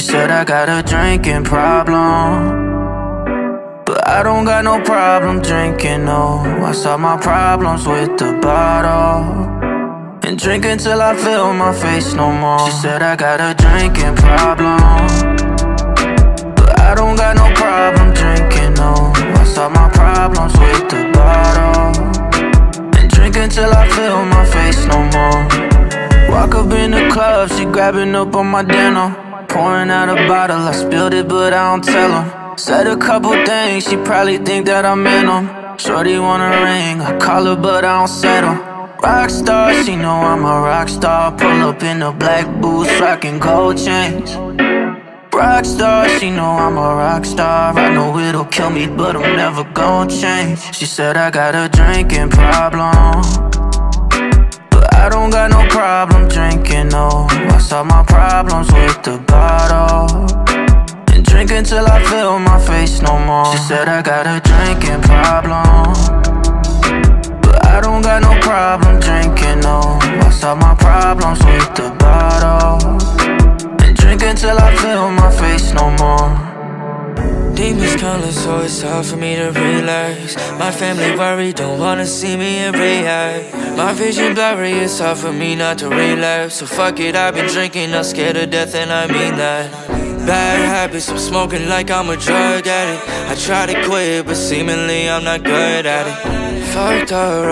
said I got a drinking problem. But I don't got no problem drinking, no. I solve my problems with the bottle. And drink until I feel my face no more. She said I got a drinking problem. But I don't got no problem drinking, no. I solve my problems with the bottle. And drink until I feel my face no more. Walk up in the club, she grabbing up on my denim. Pouring out a bottle, I spilled it, but I don't tell her. Said a couple things, she probably think that I'm in them. Shorty wanna ring, I call her, but I don't settle. Rockstar, she know I'm a rock star. Pull up in the black boots, rockin' gold chains. Rockstar, she know I'm a rock star. I know it'll kill me, but I'm never gonna change. She said I got a drinking problem. But I don't got no problem drinking, no. I solve my problems with the. And drink until I feel my face no more. She said I got a drinking problem. But I don't got no problem drinking, no. I solve my problems with the bottle. And drink until I feel my face no more. Demons countless, so it's hard for me to relax My family worried, don't wanna see me in react My vision blurry, it's hard for me not to relapse So fuck it, I've been drinking, not scared of death and I mean that Bad habits, I'm smoking like I'm a drug addict. I try to quit, but seemingly I'm not good at it. Fucked up